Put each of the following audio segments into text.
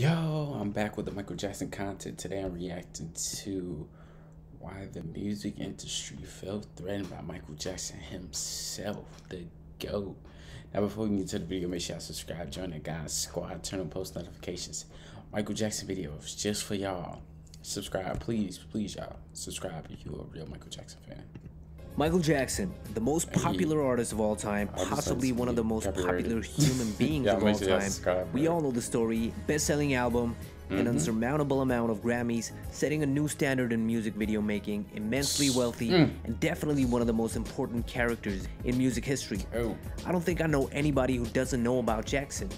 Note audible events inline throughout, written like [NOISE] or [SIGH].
Yo, I'm back with the Michael Jackson content. Today I'm reacting to why the music industry felt threatened by Michael Jackson himself, the GOAT. Now, before we get to the video, make sure y'all subscribe, join the guys squad, turn on post notifications. Michael Jackson videos just for y'all. Subscribe, please, please, y'all. Subscribe if you're a real Michael Jackson fan. Michael Jackson, the most popular artist of all time, possibly one of the most popular human [LAUGHS] beings of all time. We all know the story, best-selling album, an mm-hmm. unsurmountable amount of Grammys, setting a new standard in music video making, immensely wealthy, mm. and definitely one of the most important characters in music history. Oh. I don't think I know anybody who doesn't know about Jackson.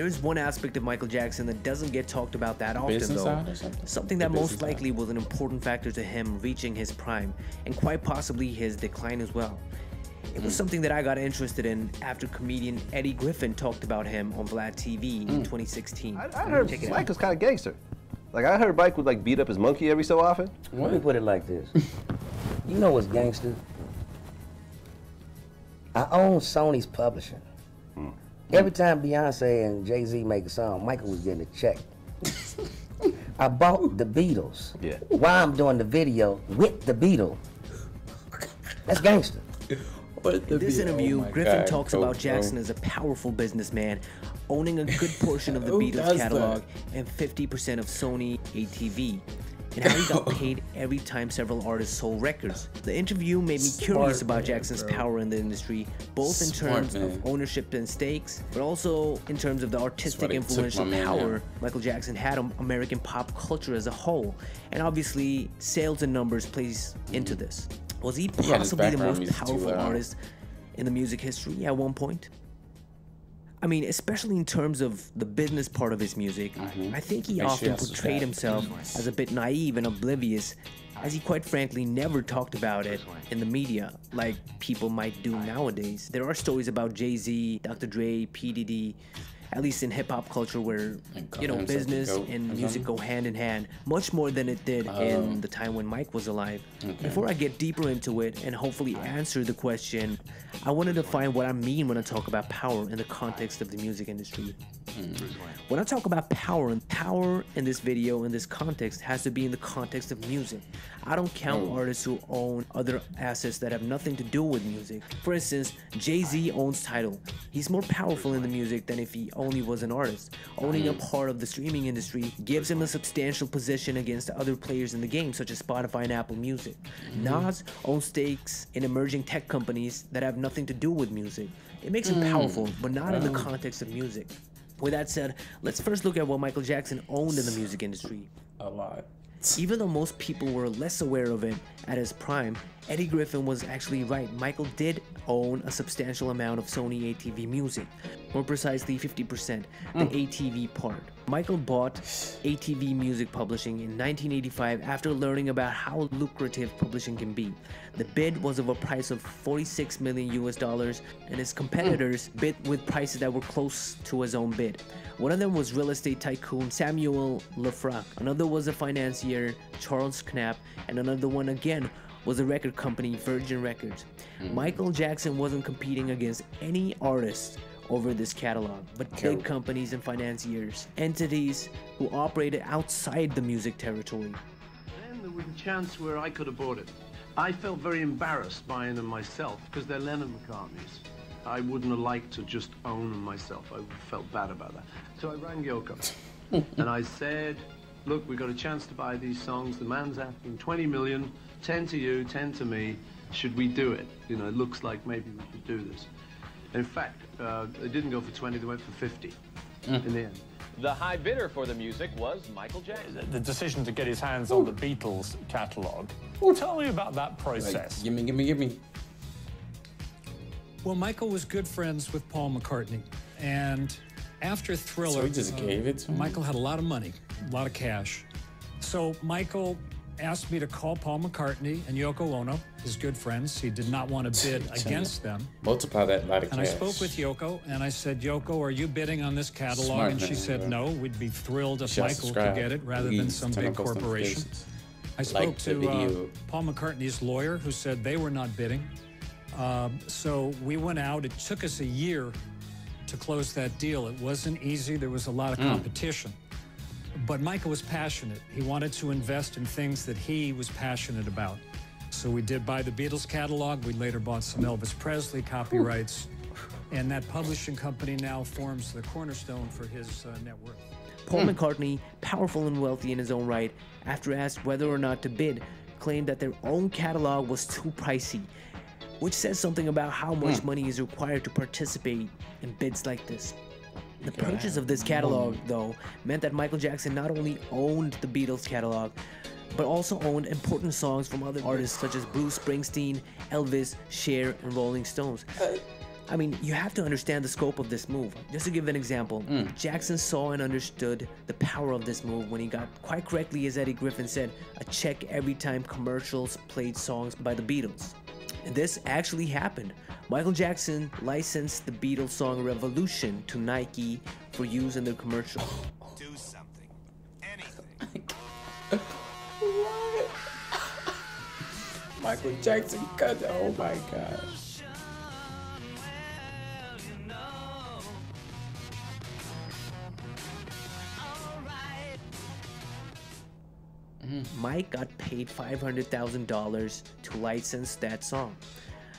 There is one aspect of Michael Jackson that doesn't get talked about that often, business though. Something? something? that most likely side. was an important factor to him reaching his prime, and quite possibly his decline as well. It was mm. something that I got interested in after comedian Eddie Griffin talked about him on Vlad TV mm. in 2016. I, I heard Mike was kind of gangster. Like I heard Mike would like beat up his monkey every so often. What? Let me put it like this. [LAUGHS] you know what's gangster? I own Sony's publishing. Every time Beyonce and Jay Z make a song, Michael was getting a check. I bought the Beatles. Yeah. While I'm doing the video with the Beatles. That's gangster. In this interview, oh Griffin God. talks about Jackson as a powerful businessman, owning a good [LAUGHS] portion of the Beatles catalog that? and 50% of Sony ATV and how he got [LAUGHS] paid every time several artists sold records. The interview made me Smart curious about man, Jackson's bro. power in the industry, both in terms man. of ownership and stakes, but also in terms of the artistic influential power man, Michael Jackson had on American pop culture as a whole. And obviously, sales and numbers plays into this. Was he possibly the most powerful artist in the music history at one point? I mean, especially in terms of the business part of his music, mm-hmm. I think he Make often portrayed himself as a bit naive and oblivious, as he quite frankly never talked about it in the media like people might do nowadays. There are stories about Jay Z, Dr. Dre, P. Diddy at least in hip hop culture, where you know business and music go hand in hand, much more than it did in oh. the time when Mike was alive. Okay. Before I get deeper into it and hopefully answer the question, I wanted to define what I mean when I talk about power in the context of the music industry. Mm. When I talk about power, and power in this video, in this context, has to be in the context of music. I don't count oh. artists who own other assets that have nothing to do with music. For instance, Jay Z owns Tidal. He's more powerful in the music than if he only was an artist. Owning a part of the streaming industry gives him a substantial position against other players in the game, such as Spotify and Apple Music. Mm-hmm. Nas owns stakes in emerging tech companies that have nothing to do with music. It makes him mm. powerful, but not in the context of music. With that said, let's first look at what Michael Jackson owned in the music industry. A lot. Even though most people were less aware of it at his prime, Eddie Griffin was actually right. Michael did own a substantial amount of Sony ATV music, more precisely 50%, the mm. ATV part. Michael bought ATV Music Publishing in 1985 after learning about how lucrative publishing can be. The bid was of a price of 46 million US dollars, and his competitors mm. bid with prices that were close to his own bid. One of them was real estate tycoon Samuel Lefrak, another was a financier Charles Knapp, and another one again was the record company Virgin Records. Mm. Michael Jackson wasn't competing against any artist over this catalog, but big companies and financiers, entities who operated outside the music territory. Then there was a chance where I could have bought it. I felt very embarrassed buying them myself because they're Lennon McCartney's. I wouldn't have liked to just own them myself. I felt bad about that. So I rang Yoko [LAUGHS] and I said, look, we've got a chance to buy these songs. The man's asking 20 million, 10 to you, 10 to me. Should we do it? You know, it looks like maybe we should do this. In fact, uh, they didn't go for 20, they went for 50 mm. in the end. The high bidder for the music was Michael Jackson. The decision to get his hands Ooh. on the Beatles catalogue. Well, tell me about that process. Like, gimme, gimme, gimme. Well, Michael was good friends with Paul McCartney. And after Thriller, so he just uh, gave it to Michael had a lot of money, a lot of cash. So Michael asked me to call Paul McCartney and Yoko Ono, his good friends. He did not want to [LAUGHS] bid against them. Multiply that by and cash. I spoke with Yoko and I said, Yoko, are you bidding on this catalog? Smart and she said, no. We'd be thrilled if Michael could get it rather than some big corporation. I spoke like to uh, Paul McCartney's lawyer who said they were not bidding. Uh, so we went out. It took us a year to close that deal. It wasn't easy. There was a lot of mm. Competition. But Michael was passionate. He wanted to invest in things that he was passionate about. So we did buy the Beatles catalog. We later bought some Elvis Presley copyrights. And that publishing company now forms the cornerstone for his uh, net worth. Paul mm. McCartney, powerful and wealthy in his own right, after asked whether or not to bid, claimed that their own catalog was too pricey, which says something about how much mm. money is required to participate in bids like this. The purchase of this catalog, though, meant that Michael Jackson not only owned the Beatles catalog, but also owned important songs from other artists such as Bruce Springsteen, Elvis, Cher, and Rolling Stones. I mean, you have to understand the scope of this move. Just to give an example, mm. Jackson saw and understood the power of this move when he got, quite correctly, as Eddie Griffin said, a check every time commercials played songs by the Beatles. And this actually happened. Michael Jackson licensed the Beatles song Revolution to Nike for use in their commercial. Do something. Anything. [LAUGHS] what? [LAUGHS] Michael Jackson cut. Oh my god. Mike got paid $500,000 to license that song.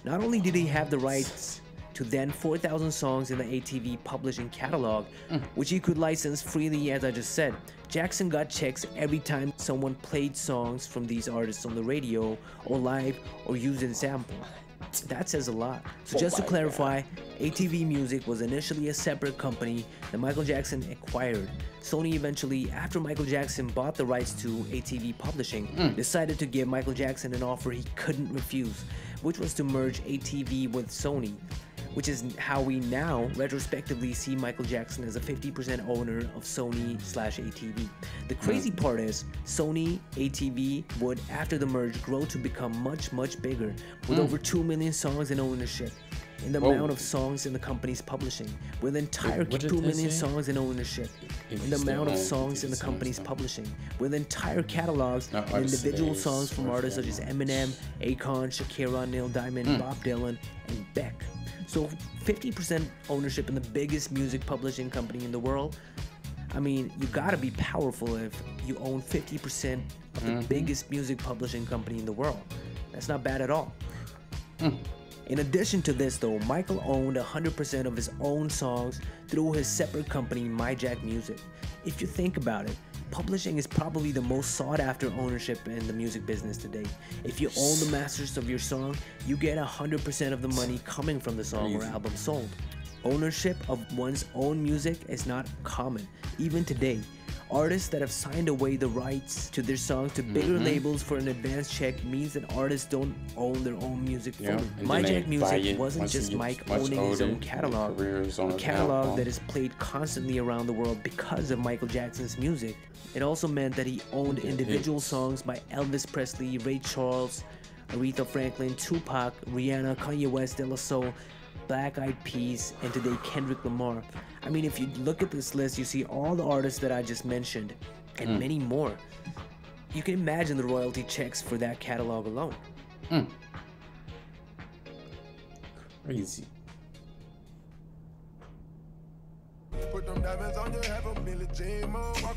Not only did he have the rights to then 4,000 songs in the ATV publishing catalog, mm. which he could license freely, as I just said. Jackson got checks every time someone played songs from these artists on the radio or live or used a sample. That says a lot. So, just to clarify, ATV Music was initially a separate company that Michael Jackson acquired. Sony eventually, after Michael Jackson bought the rights to ATV Publishing, mm. decided to give Michael Jackson an offer he couldn't refuse, which was to merge ATV with Sony which is how we now retrospectively see Michael Jackson as a 50% owner of Sony slash ATV. The crazy hmm. part is Sony ATV would, after the merge, grow to become much, much bigger with mm. over 2 million songs in ownership in the Whoa. amount of songs in the company's publishing, with entire Wait, 2 million songs in ownership, in the amount of songs in the company's publishing, with entire catalogs and individual songs from artists such as Eminem, Akon, Shakira, Neil Diamond, mm. Bob Dylan, and Beck. So 50% ownership in the biggest music publishing company in the world. I mean, you gotta be powerful if you own 50% of the mm-hmm. biggest music publishing company in the world. That's not bad at all. Mm. In addition to this, though, Michael owned 100% of his own songs through his separate company, Mijac Music. If you think about it, publishing is probably the most sought after ownership in the music business today. If you own the masters of your song, you get 100% of the money coming from the song or album sold. Ownership of one's own music is not common, even today. Artists that have signed away the rights to their songs to bigger mm-hmm. labels for an advance check means that artists don't own their own music fully. Yeah, Mijac Music wasn't just Mike owning his own catalog, a catalog that is played constantly around the world because of Michael Jackson's music. It also meant that he owned individual hits. songs by Elvis Presley, Ray Charles, Aretha Franklin, Tupac, Rihanna, Kanye West, De La Soul, Black Eyed Peas, and today Kendrick Lamar. I mean, if you look at this list, you see all the artists that I just mentioned, and mm. many more. You can imagine the royalty checks for that catalog alone. Mm. Crazy. Put them diamonds on you, have a Billie Jean Oh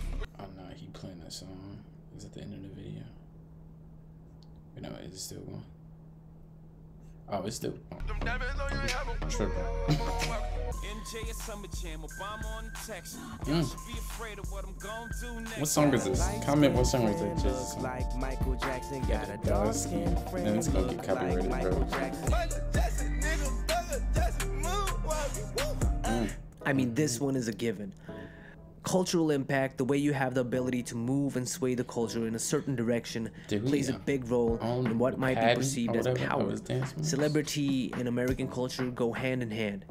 no, he playing that song. Is at the end of the video. You know, is it still going? Oh, it's still. Tripping. mm. What song is this? Comment what song is it? Just like Michael Jackson got a dark skin friend. Then it's gonna get copyrighted, bro. Mm. I mean, this one is a given. Cultural impact, the way you have the ability to move and sway the culture in a certain direction, Dude, plays yeah. a big role in what might be perceived as power. Celebrity and American culture go hand in hand.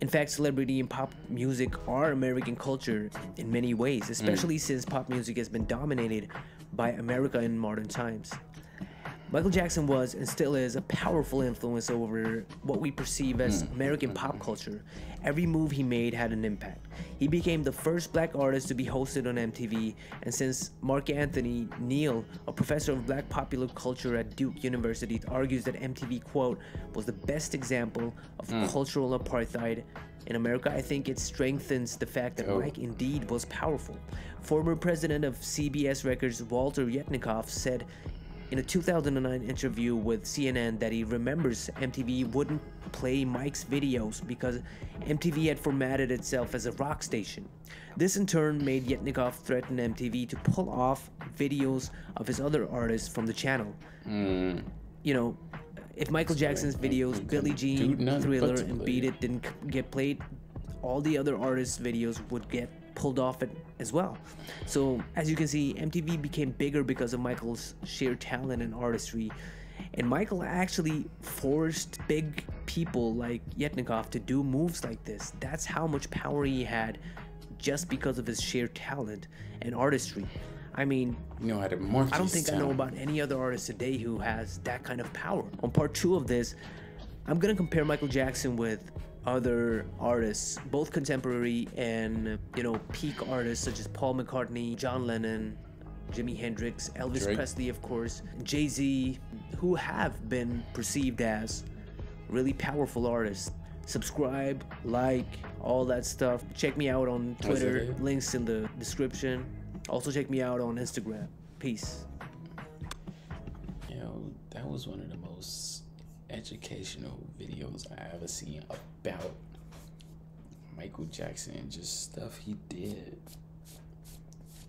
In fact, celebrity and pop music are American culture in many ways, mm. especially mm. since pop music has been dominated by America in modern times. Michael Jackson was and still is a powerful influence over what we perceive as mm. American pop culture. Every move he made had an impact. He became the first black artist to be hosted on MTV, and since Mark Anthony Neal, a professor of black popular culture at Duke University, argues that MTV, quote, was the best example of mm. cultural apartheid in America, I think it strengthens the fact that oh. Mike indeed was powerful. Former president of CBS Records Walter Yetnikoff said in a 2009 interview with CNN that he remembers MTV wouldn't play Mike's videos because MTV had formatted itself as a rock station. This in turn made Yetnikoff threaten MTV to pull off videos of his other artists from the channel. Mm. You know, if Michael Jackson's videos, Billie Jean, Thriller, and Beat It didn't get played, all the other artists' videos would get pulled off it as well. So as you can see, MTV became bigger because of Michael's sheer talent and artistry. And Michael actually forced big people like Yetnikoff to do moves like this. That's how much power he had just because of his sheer talent and artistry. I mean, you know how to morph I don't think I know about any other artist today who has that kind of power. On part two of this, I'm gonna compare Michael Jackson with other artists, both contemporary and you know peak artists such as Paul McCartney, John Lennon, Jimi Hendrix, Elvis Drake. Presley, of course, Jay Z, who have been perceived as really powerful artists. Subscribe, like, all that stuff. Check me out on Twitter. Eh? Links in the description. Also, check me out on Instagram. Peace. You know, that was one of the most educational videos I ever seen about Michael Jackson and just stuff he did.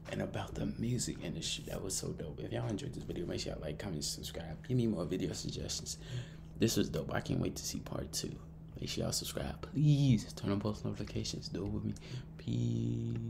And about the music industry. That was so dope. If y'all enjoyed this video, make sure y'all like, comment, subscribe. Give me more video suggestions. This was dope. I can't wait to see part two. Make sure y'all subscribe. Please turn on post notifications. Do it with me. Peace.